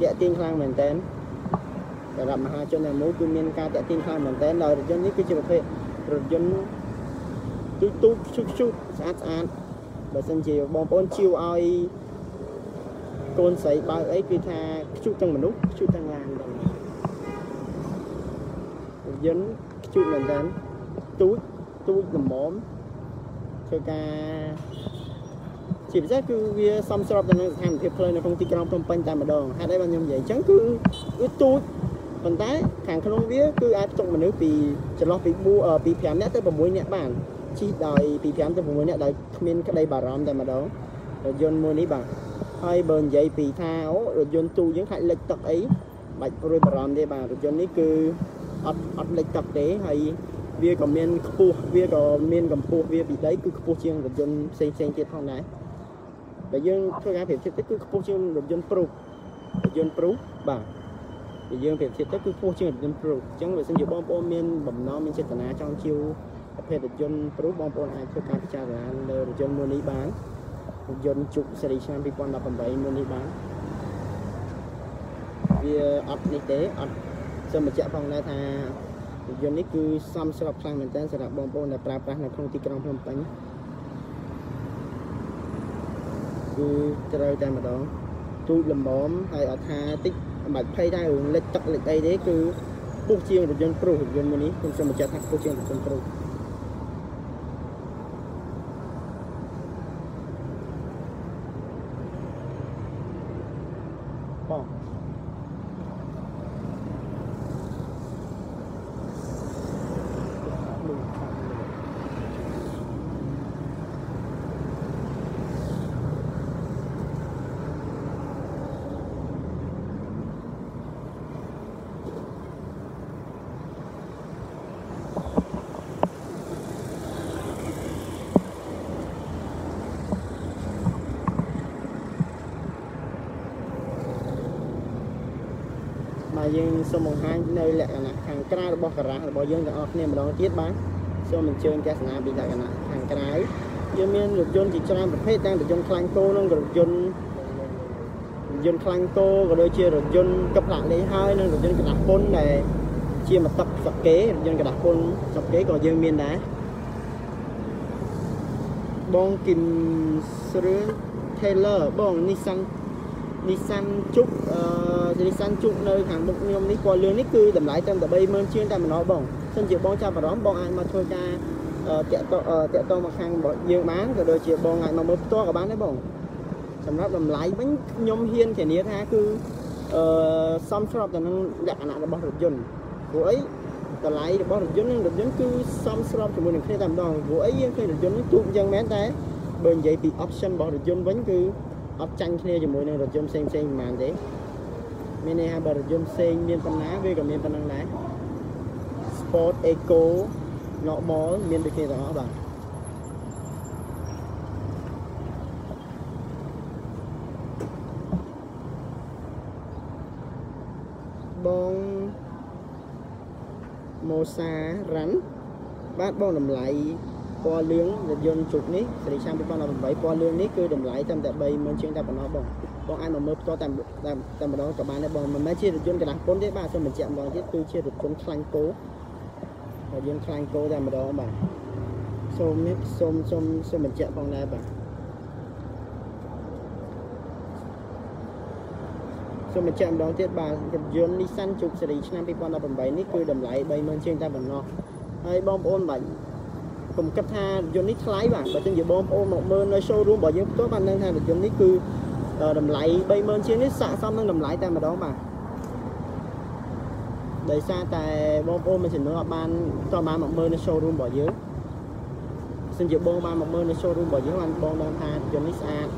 Speaker 1: តាក់ទាញខ្លាំងមែនតើសម្រាប់មហាជនទាំងមូលគឺមានការតាក់ទាញខ្លាំងមែនតើដោយរថយន្តនេះគឺជាប្រភេទរថយន្តទូចទូចខ្ជុះខ្ជុះស្អាតស្អាតបើសិនជាបងប្អូនជឿឲ្យកូនស្រីបើកអីគឺថាខ្ជុះទាំងមនុស្សខ្ជុះទាំងឡានទាំងរថយន្តខ្ជុះមែនតើទូចទូចល្មមធ្វើការ ជាពិសេសគឺវាសមស្របទៅនឹងស្ថានភាពផ្លូវនៅក្នុងទីក្រុងភ្នំពេញតែម្ដងហេតុអីបានខ្ញុំនិយាយអញ្ចឹងគឺវាទូចប៉ុន្តែខាងក្នុងវាគឺអាចផ្ទុកមនុស្សពីចន្លោះពី4ពី5នាក់ទៅ6នាក់បានជិះដោយពី5ទៅ6នាក់ដោយគ្មានក្តីបារម្ភតែម្ដងរថយន្តមួយនេះបាទហើយបើនិយាយពីថាអូរថយន្តទូយើងខាច់លិចទឹកអីបាច់ព្រួយបារម្ភទេបាទរថយន្តនេះគឺអត់អត់លិចទឹកទេហើយវាក៏មានខ្ពស់វាក៏មានកម្ពស់វាពីដីគឺខ្ពស់ជាងរថយន្តផ្សេងផ្សេងទៀតផងដែរ ដែលយើងធ្វើការប្រៀបធៀបទៅគឺខ្ពស់ជាងរថយន្តព្រុសរថយន្តព្រុសបាទដែលយើងប្រៀបធៀបទៅគឺខ្ពស់ជាងរថយន្តព្រុសអញ្ចឹងបើសិនជាបងប្អូនមានបំណងមានចេតនាចង់ជាវប្រភេទរថយន្តព្រុសបងប្អូនអាចធ្វើការពិចារណាលើរថយន្តមួយនេះបានរថយន្តជុកស៊េរីឆ្នាំ2018មួយនេះបានវាអត់នេះទេអត់សូមបញ្ជាក់ផងដែរថារថយន្តនេះគឺសមស្របខ្លាំងមែនទែនសម្រាប់បងប្អូនដែលប្រើប្រាស់នៅក្នុងទីក្រុងភ្នំពេញ គឺត្រូវតែម្ដងទូចលំមហើយអត់ថាតិចមិនបាច់ភ័យដែររឿងលិចទឹកលិចអីទេគឺពុះជាងរថយន្តព្រុសរថយន្តមួយនេះខ្ញុំសូមបញ្ជាក់ថាពុះជាងរថយន្តព្រុសបងបាទយើង សូមបង្ហាញនៅលក្ខណៈខាងក្រៅរបស់ការ៉ាស់របស់យើងទាំងអស់គ្នាម្ដងទៀតបាទសូមអញ្ជើញទស្សនាពីលក្ខណៈខាងក្រៅយើងមានរថយន្តជាច្រើនប្រភេទទាំងរថយន្តខ្លាញ់គោនិងរថយន្តរថយន្តខ្លាញ់គោក៏ដូចជារថយន្តកឹបផ្លាកលេខហើយនិងរថយន្តកណ្ដាស់ពុនដែលជាមកទឹកសកេរថយន្តកណ្ដាស់ពុនសកេក៏យើងមានដែរបងគឹមស្រឿ Taylor បង Nissan Nissan ជុកអឺ Nissan ជុកនៅខាងមុខខ្ញុំនេះពណ៌លឿងនេះគឺតម្លៃត្រឹមតែ30000ជាងតែម្ដងបងសិនជាបងចាប់អារម្មណ៍បងអាចមកធ្វើការតាក់តតាក់តមកខាងយើងបានក៏ដូចជាបងអាចមកមើលផ្ទាល់ក៏បានដែរបងសម្រាប់តម្លៃវិញខ្ញុំហ៊ានធានាថាគឺអឺសមស្របទៅនឹងលក្ខណៈរបស់រថយន្តព្រោះអីតម្លៃរបស់រថយន្តនិងរថយន្តគឺសមស្របជាមួយនឹងគ្នាតែម្ដងព្រោះអីយើងឃើញរថយន្តនេះទូកយ៉ាងមែនតែបើនិយាយពី option របស់រថយន្តវិញគឺ អត់ចាញ់គ្នាជាមួយនឹងរថយន្តផ្សេងផ្សេងៗប៉ុន្មានទេមានន័យថាបើរថយន្តផ្សេងមានប៉ុណ្ណាវាក៏មានប៉ុណ្ណឹងដែរ Sport Eco Normal មានដូចគ្នាទាំងអស់បាទបងម៉ូសារ៉ាន់បាទបងតម្លៃ ពណ៌លឿងរថយន្តជុកនេះសេរីឆ្នាំ2018ពណ៌លឿងនេះគឺតម្លៃតាមតែ30000ជាងតែប៉ុណ្ណោះបងបងអាចមកមើលផ្ទាល់តាមតាមតែម្ដងក៏បានដែរបងមិនមែនជារថយន្តកន្លះពុនទេបាទសូមបញ្ជាក់ម្ដងទៀតគឺជារថយន្តខ្លាញ់គោរថយន្តខ្លាញ់គោតែម្ដងបាទសូមសូមសូមសូមបញ្ជាក់ផងដែរបាទសូមបញ្ជាក់ម្ដងទៀតបាទរថយន្ត Nissan Juke ស៊េរីឆ្នាំ2018នេះគឺតម្លៃ30000ជាងតែប៉ុណ្ណោះហើយបងប្អូនបាទ កុំគិតថារថយន្តនេះថ្លៃបាទបើចឹងជាបងប្អូនមកមើលនៅ showroom របស់យើងផ្ទាល់បានដឹងថារថយន្តនេះគឺតម្លៃ30000ជាងនេះស័ក្តិសមនឹងតម្លៃតែម្ដងបាទដោយសារតែបងប្អូនមួយចំនួនអត់បានតបានមកមើលនៅ showroom របស់យើងសិនជាបងបានមកមើលនៅ showroom របស់យើងបានបងដឹងថារថយន្តនេះស្អាត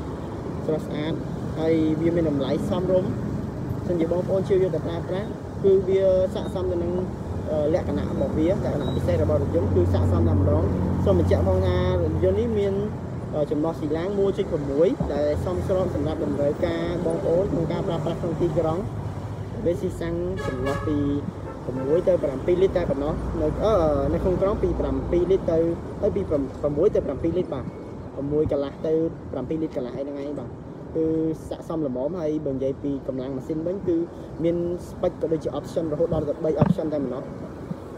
Speaker 1: ស្រស់ស្អាតហើយវាមានតម្លៃសមរម្យសិនជាបងប្អូនជឿយកទៅប្រើប្រាស់គឺវាស័ក្តិសមទៅនឹង លក្ខណៈរបស់វាលក្ខណៈពិសេសរបស់រថយន្តគឺស័ក្តិសមតែម្ដងសូមបញ្ជាក់ផងថារថយន្តនេះមានចំណោះស៊ីឡាង1.6ដែលសមស្របសម្រាប់តម្រូវការបងប្អូនក្នុងការប្រើប្រាស់ក្នុងទីក្រុងវាស៊ីសាំងចំណោះពី6ទៅ7លីត្រតែប៉ុណ្ណោះនៅអឺនៅក្នុងក្រុងពី7លីត្រទៅទៅពី6ទៅ7លីត្របាទ6កន្លះទៅ7លីត្រកន្លះឯហ្នឹងឯងបាទ គឺស័កសមល្មមហើយបើនិយាយពីកម្លាំងម៉ាស៊ីនវិញគឺមាន spec ក៏ដូចជា option រហូតដល់ទៅ3 option តែម្ដង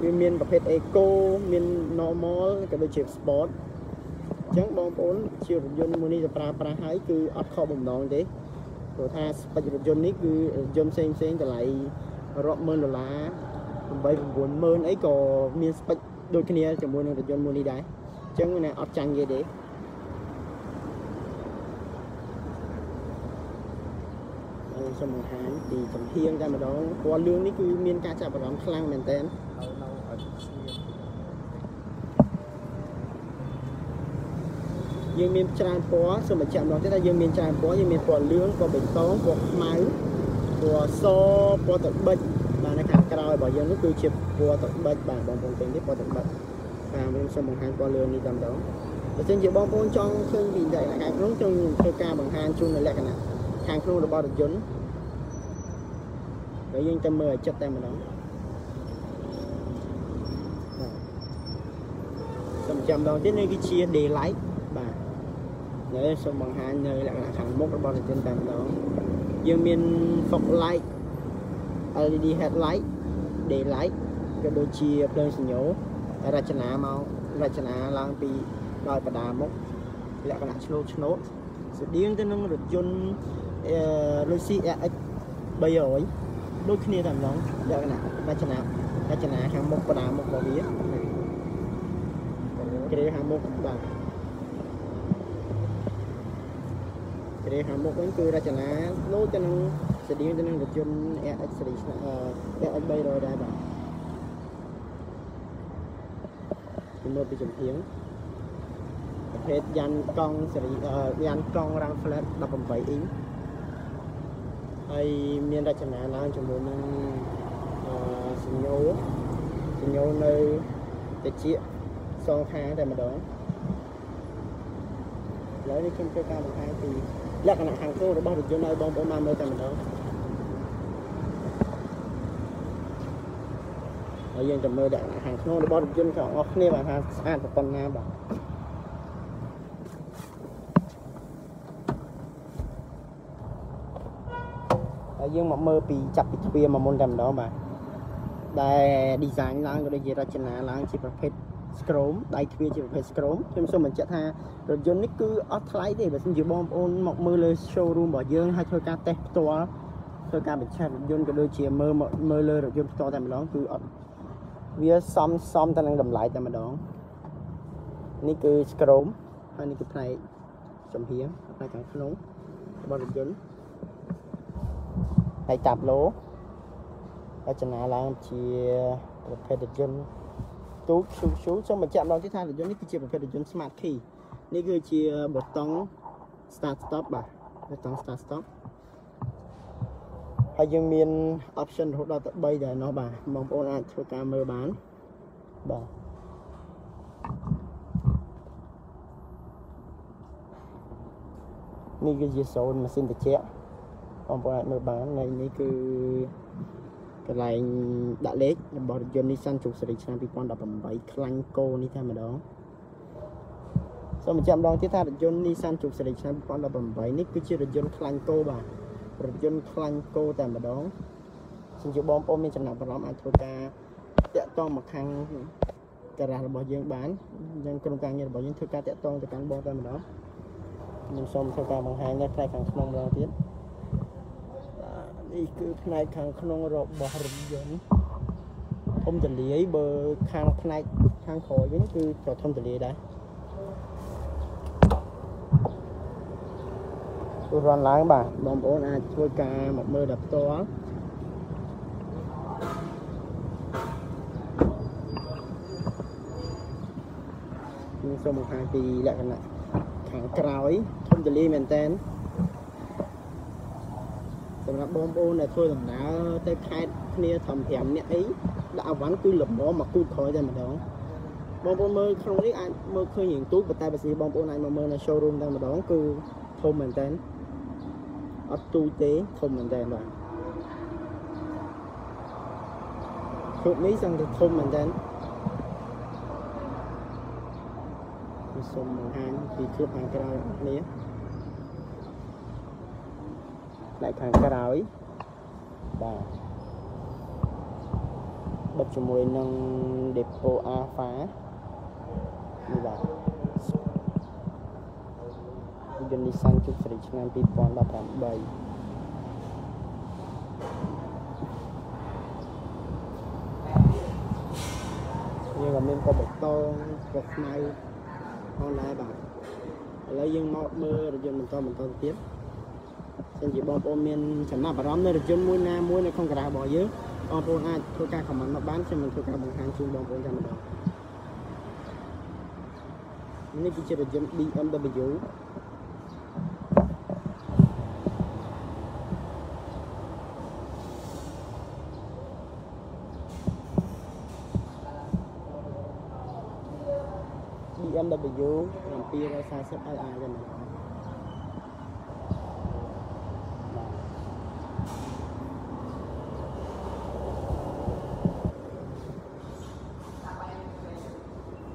Speaker 1: វាមានប្រភេទ eco មាន normal ក៏ដូចជា sport អញ្ចឹងបងប្អូនជារថយន្តមួយនេះទៅប្រើប្រាស់ហើយគឺអត់ខកបំណងទេព្រោះថា spec រថយន្តនេះគឺរថយន្តផ្សេងផ្សេងតម្លៃរាប់ម៉ឺនដុល្លារ8 90000អីក៏មាន spec ដូចគ្នាជាមួយនឹងរថយន្តមួយនេះដែរអញ្ចឹងណាអត់ចាញ់គេទេ សូមបង្ហាញពីចំហៀងតែម្ដងពណ៌លឿងនេះគឺមានការចាប់អារម្មណ៍ខ្លាំងមែនតើ
Speaker 2: នៅនៅឲ្យស្ងៀម
Speaker 1: យើងមានច្រើនពណ៌សូមបញ្ជាក់ម្ដងទៀតថាយើងមានច្រើនពណ៌យើងមានពណ៌លឿងពណ៌បៃតងពណ៌ខ្មៅពណ៌សពណ៌ទឹកបិចបាទនៅខាងក្រោយរបស់យើងនោះគឺជាពណ៌ទឹកបិចបាទបងប្អូនឃើញទេពណ៌ទឹកបិចបាទខ្ញុំសូមបង្ហាញពណ៌លឿងនេះតែម្ដងបើសិនជាបងប្អូនចង់ឃើញពីលក្ខណៈខាងក្នុងចង់ធ្វើការបង្ហាញជូននៅលក្ខណៈខាងក្នុងរបស់រថយន្ត ហើយយើងទៅមើលឲ្យចិត្តតែម្ដងបាទសូមចាំម្ដងទៀតនេះគឺជា daylight បាទនៅសូមបង្ហាញនៅលក្ខណៈខាងមុខរបស់រថយន្តតែម្ដងយើងមាន fog light LED headlight daylight ក៏ដូចជាភ្លើងសញ្ញោរចនាមករចនាឡើងពីដោយបដាមុខលក្ខណៈឆ្លូតឆ្នោតស្តៀងទៅនឹងរថយន្តអឺ Lucy RX 300 ដូចគ្នាតែម្ដងលក្ខណៈរចនារចនាខាងមុខបដាមុខរបស់វាគ្រាខាងមុខបាទគ្រាខាងមុខវិញគឺរចនាដូចទៅនឹងស្តៀងទៅនឹងរថយន្ត RX សេរីឆ្នាំអឺ RX 300ដែរបាទជំនួសពីចំហៀងប្រភេទយ៉ានកង់សេរីអឺយ៉ានកង់ RAM flat 18អ៊ីង ហើយមានរចនាឡើងជាមួយនឹងអឺសញ្ញោសញ្ញោនៅតិចសងខាងតែម្ដងឥឡូវនេះខ្ញុំធ្វើការបង្ហាញពីលក្ខណៈខាងក្នុងរបស់រថយន្តឲ្យបងប្អូនបានមើលតែម្ដងហើយយើងទៅមើលលក្ខណៈខាងក្នុងរបស់រថយន្តទាំងអស់គ្នាបាទថាស្អាតប៉ុណ្ណាបាទ ហើយយើងមកមើលពីចាប់ពីទ្វារមកមុនតែម្ដងបាទដែល design ឡើងក៏ដូចជារចនាឡើងជាប្រភេទ scroll ដៃទ្វារជាប្រភេទ scroll ខ្ញុំសូមបញ្ជាក់ថារថយន្តនេះគឺអត់ថ្លៃទេបើមិនជាបងប្អូនមកមើលលើ showroom របស់យើងហើយធ្វើការតេស្តផ្ទាល់ធ្វើការបញ្ឆេះរថយន្តក៏ដូចជាមើលមកមើលលើរថយន្តផ្ទាល់តែម្ដងគឺអត់វាសមសមទៅនឹងតម្លៃតែម្ដងនេះគឺ scroll ហើយនេះគឺផ្នែកចំហៀងផ្នែកខាងក្នុងរបស់រថយន្ត ហើយតាប់ឡូរចនាឡើងជាប្រភេទយន្តទូកឈូឈូសូមបញ្ជាក់ម្ដងទៀតថារថយន្តនេះគឺជាប្រភេទរថយន្ត Smart Key នេះគឺជាប៊ូតុង Start Stop បាទប៊ូតុង Start Stop ហើយយើងមាន option រហូតដល់ទៅ3ដែរនោះបាទបងប្អូនអាចធ្វើការមើលបានបាទនេះគឺជាសូនម៉ាស៊ីនត្រជាក់ បងប្អូនអាចមើលបាននៅនេះគឺកន្លែងដាក់លេខរបស់រថយន្ត Nissan Juke Series ឆ្នាំ2018ខ្លាញ់គោនេះតែម្ដងសូមបញ្ជាក់ម្ដងទៀតថារថយន្ត Nissan Juke Series ឆ្នាំ2018នេះគឺជារថយន្តខ្លាញ់គោបាទរថយន្តខ្លាញ់គោតែម្ដងសូមជាបងប្អូនមានចំណាប់អារម្មណ៍អាចធ្វើការតាក់ទងមកខាងការ៉ាស់របស់យើងបានយើងក្រុមការងាររបស់យើងធ្វើការតាក់ទងទៅកាន់បងតែម្ដងខ្ញុំសូមធ្វើការបង្ហាញនៅផ្នែកខាងក្នុងម្ដងទៀតបាទ នេះគឺផ្នែកខាងក្នុងរបស់រថយន្តធំទលាយបើខាងផ្នែកខាងក្រោយវិញគឺក៏ធំទលាយដែររនឡើងបាទបងប្អូនអាចធ្វើការមកមើលដល់ផ្ទាល់ខ្ញុំសូមបង្ហាញពីលក្ខណៈខាងក្រោយធំទលាយមែនតើ សម្រាប់បងប្អូនដែលធ្វើដំណើរទៅខេត្តគ្នាធំ5នាក់អីដាក់អវ៉ាន់គឺលំមមកគូតក្រោយតែម្ដងបងប្អូនមើលក្នុងនេះអាចមើលឃើញរៀងទូប៉ុន្តែបើសិនបងប្អូនអាចមកមើលនៅ showroom តែម្ដងគឺធំមែនតើអត់ទូទេធំមែនតើបាទគ្រប់នេះសឹងតែធំមែនតើខ្ញុំសូមបង្ហាញពីគ្រប់ខាងក្រោយនេះ ផ្នែកខាងក្រោយបាទបិទជាមួយនឹង Depo Alpha នេះបាទយន្ត Nissan Juke Series ឆ្នាំ2018យើងក៏មានក៏បតងក៏ខ្មៅផងដែរបាទឥឡូវយើងមកមើលរថយន្តបន្តបន្តទៀត សិនជាបងប្អូនមានចំណាប់អារម្មណ៍នៅរថយន្តមួយណាមួយនៅក្នុងការ៉ារបស់យើងបងប្អូនអាចធ្វើការ comment មកបានខ្ញុំនឹងធ្វើការបង្ហាញជូនបងប្អូនតែម្ដងនេះគឺជារថយន្ត BMW ពី BMW 740 Li តែម្ដង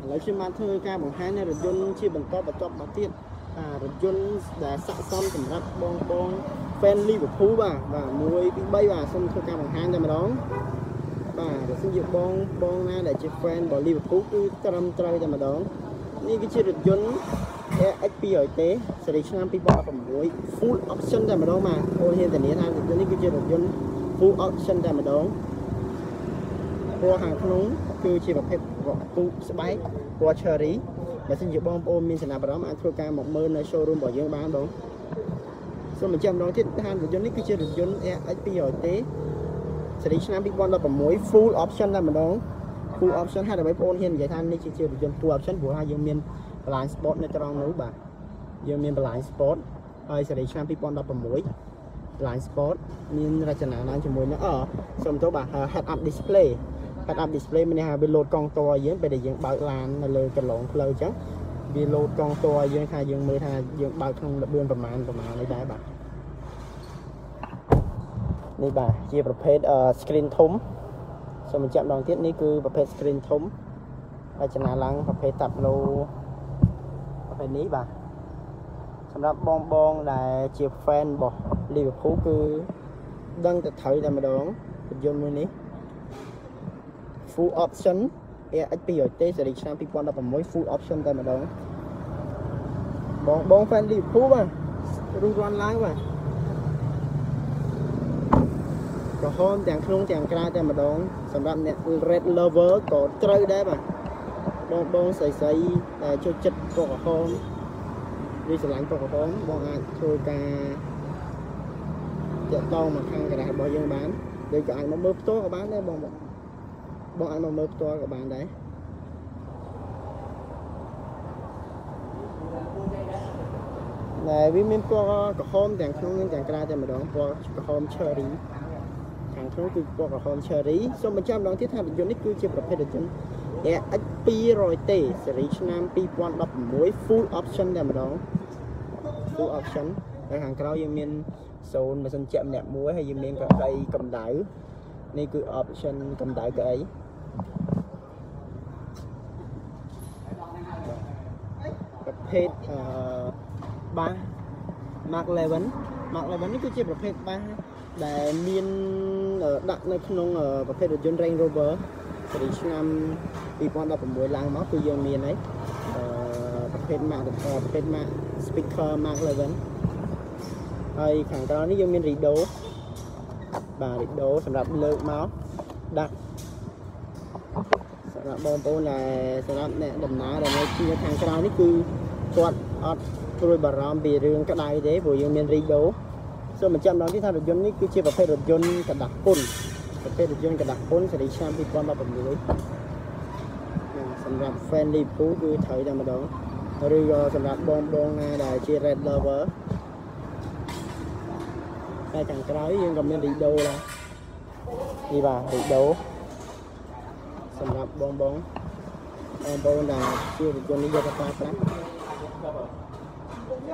Speaker 1: ឥឡូវ ខ្ញុំបានធ្វើការបង្ហាញនៅរថយន្តជាបន្តបន្ទាប់មកទៀតអារថយន្តដែលស័ក្តិសមសម្រាប់បងបង fan Liverpool បាទបាទ1 2 3បាទសូមធ្វើការបង្ហាញតែម្ដងបាទបើសិនជាបងបងណាដែលជា fan របស់ Liverpool គឺត្រឹមត្រូវតែម្ដងនេះគឺជារថយន្ត AX 200T សេរីឆ្នាំ2016 full option តែម្ដងបាទបងហ៊ានធានាថារថយន្តនេះគឺជារថយន្ត full option តែម្ដងពណ៌ខាងក្នុងគឺជាប្រភេទ ពូស្បែកពណ៌ cherry បើសិនជាបងប្អូនមានចំណាប់អារម្មណ៍អាចធ្វើការមកមើលនៅ showroom របស់យើងបានបងសូមបញ្ជាក់ម្ដងទៀតថារថយន្តនេះគឺជារថយន្ត AX 200T សេរីឆ្នាំ2016 full option តែម្ដង full option ហើយដើម្បីបងប្អូនហ៊ាននិយាយថានេះជារថយន្ត full option ព្រោះថាយើងមាន blind spot នៅត្រង់នោះបាទយើងមាន blind spot ហើយសេរីឆ្នាំ2016 blind spot មានរចនាឡើងជាមួយនឹងអសុំទោសបាទ head up display head up display មានន័យថាវាលោតកង់តឲ្យយើងពេលដែលយើងបើកឡាននៅលើកន្លងផ្លូវអញ្ចឹងវាលោតកង់តឲ្យយើងថាយើងមើលថាយើងបើកក្នុងល្បឿនប្រមាណប្រមាណនេះដែរបាទនេះបាទជាប្រភេទ screen ធំសូមបញ្ជាក់ម្ដងទៀតនេះគឺប្រភេទ screen ធំរចនាឡើងប្រភេទ tableau ប្រភេទនេះបាទសម្រាប់បងបងដែលជា fan របស់ Liverpool គឺដឹងតែត្រូវតែម្ដងរថយន្តមួយនេះ full option AX 200T សេរីឆ្នាំ2016 full option តែម្ដងបងបង fan Liverpool បាទរុះរាន់ឡើងបាទក្រហមទាំងក្នុងទាំងក្រៅតែម្ដងសម្រាប់អ្នក red lover ក៏ត្រូវដែរបាទបងបងស្រីស្រីដែលចូលចិត្តពណ៌ក្រហមឬស្រឡាញ់ពណ៌ក្រហមបងអាចធ្វើការតាក់ទងមកខាងការ៉ាស់របស់យើងបានឬក៏អាចមកមើលផ្ទាល់ក៏បានដែរបងបង បងអាចមកមើលផ្ទាល់ក៏បានដែរនដែលវាមានពណ៌ក្រហមទាំងក្នុងនិងទាំងក្រៅតែម្ដងពណ៌ក្រហម cherry ខាងក្នុងគឺពណ៌ក្រហម cherry សូមបញ្ជាក់ម្ដងទៀតថារថយន្តនេះគឺជាប្រភេទរថយន្ត AX 200T ស៊េរីឆ្នាំ2016 full option តែម្ដង full option ហើយខាងក្រោយយើងមានសូនម៉ាស៊ីនជែកម្នាក់មួយហើយយើងមានកៅអីកម្ដៅនេះគឺ option កម្ដៅកៅអីប្រ ភេទអឺបាស Mark 11 Mark 11នេះគឺជាប្រភេទបាសដែលមានដាក់នៅក្នុងប្រភេទរថយន្ត Range Rover សេរីឆ្នាំ2016ឡើងមកគឺយើងមានហើយអឺប្រភេទ Mark ប្រភេទ Mark speaker Mark 11ហើយខាងក្រោយនេះយើងមាន Rido បាទ Rido សម្រាប់លើកមកដាក់សម្រាប់បងប្អូនដែលសម្រាប់អ្នកដំណើរដែលនៅជាខាងក្រៅនេះគឺ គាត់អត់ព្រួយបារម្ភពីរឿងក្តៅទេព្រោះយើងមាន Rido សូមបញ្ជាក់ម្ដងទៀតថារថយន្តនេះគឺជាប្រភេទរថយន្តកដាស់ពុនប្រភេទរថយន្តកដាស់ពុនសេរីឆ្នាំ2016សម្រាប់ fan Liverpool គឺត្រូវតែម្ដងឬក៏សម្រាប់បងបងណាដែលជា Red Lover តែខាងក្រោយយើងក៏មាន Rido ដែរនេះបាទ Rido សម្រាប់បងបងបងប្អូនដែលជារថយន្តនេះយកទៅប្រើប្រាស់ចឹ ង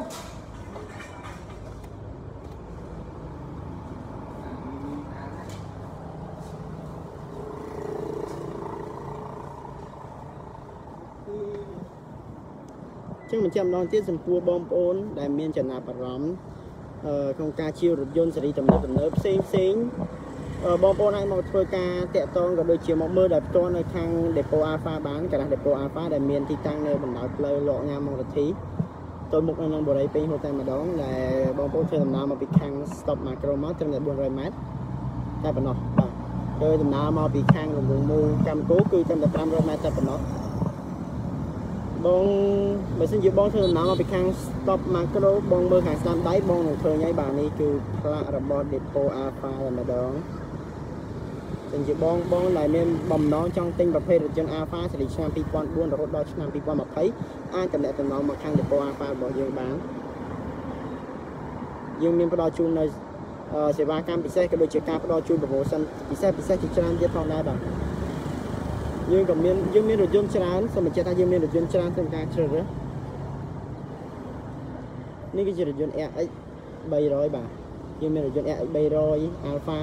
Speaker 1: បញ្ជាក់ម្ដងទៀតចំពោះបងប្អូន ដែលមានចំណាប់អារម្មណ៍ក្នុងការជារថយន្តសេរីទំនើបទំនើបផ្សេងផ្សេងបងប្អូនអាចមកធ្វើការតាក់ទងក៏ដូចជាមកមើលដោយផ្ទាល់នៅខាង Depot Alpha បានកាលះ Depot Alpha ដែលមានទីតាំងនៅបណ្ដោយផ្លូវលកញ៉ាំមករាធី ទល់មុខនៅនឹងបរិយាពេញហូតតែម្ដងដែលបងប្អូនធ្វើដំណើរមកពីខាង Stop Macro មកត្រឹមតែ400ម៉ែត្រតែប៉ុណ្ណោះបាទធ្វើដំណើរមកពីខាងរង្វង់មូលកម្មគោគឺត្រឹមតែ500ម៉ែត្រតែប៉ុណ្ណោះបងបើសិនជាបងធ្វើដំណើរមកពីខាង stop macro បងមើលខាងស្ដាំដៃបងនឹងឃើញហើយបាទនេះគឺផ្លាករបស់ Depo Alpha តែម្ដង ចឹងជាបងបងដែលមានបំណងចង់ទិញប្រភេទរថយន្ត Alpha សេរីឆ្នាំ2004រហូតដល់ឆ្នាំ2020អាចតំណែងតំណងមកខាង Depo Alpha របស់យើងបានយើងមានផ្ដល់ជូននៅសេវាកម្មពិសេសក៏ដូចជាការផ្ដល់ជូន promotion ពិសេសពិសេសជាច្រើនទៀតផងដែរបាទយើងក៏មានយើងមានរថយន្តច្រើនសូមបញ្ជាក់ថាយើងមានរថយន្តច្រើនក្នុងការជ្រើសរើសនេះគឺជារថយន្ត RX 300បាទយើងមានរថយន្ត RX 300 Alpha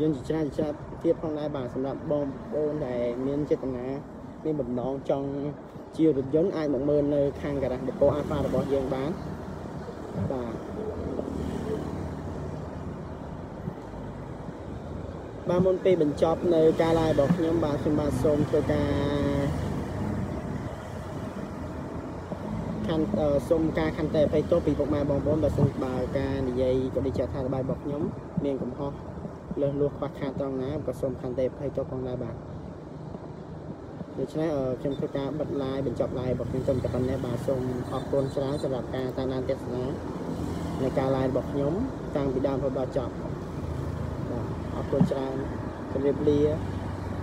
Speaker 1: យើងជាច្រើនច្រើនទៀតផងដែរបាទសម្រាប់បងប្អូនដែលមានចេតនាមានបំណងចង់ជារថយន្តអាចមកមើលនៅខាងការ៉ាស Depot Alpha របស់យើងបានបាទបាទមុនពេលបញ្ចប់នៅការ live របស់ខ្ញុំបាទខ្ញុំបាទសូមធ្វើការខាន់សូមការខន្តីអភ័យទោសពីពុកម៉ែបងប្អូនបើសិនបើការនិយាយក៏ដូចជាអត្ថាធិប្បាយរបស់ខ្ញុំមានកំហុស លើសលួសខ្វះខាតត្រង់ណាក៏សូមខន្តីអភ័យទោសផងដែរបាទដូច្នេះខ្ញុំធ្វើការបិទ live បញ្ចប់ live របស់ខ្ញុំត្រឹមតែប៉ុណ្ណេះបាទសូមអរគុណច្រើនសម្រាប់ការតាមដានទស្សនាในការ live របស់ខ្ញុំតាំងពីដើមរហូតដល់ចប់បាទអរគុណច្រើនជម្រាបលា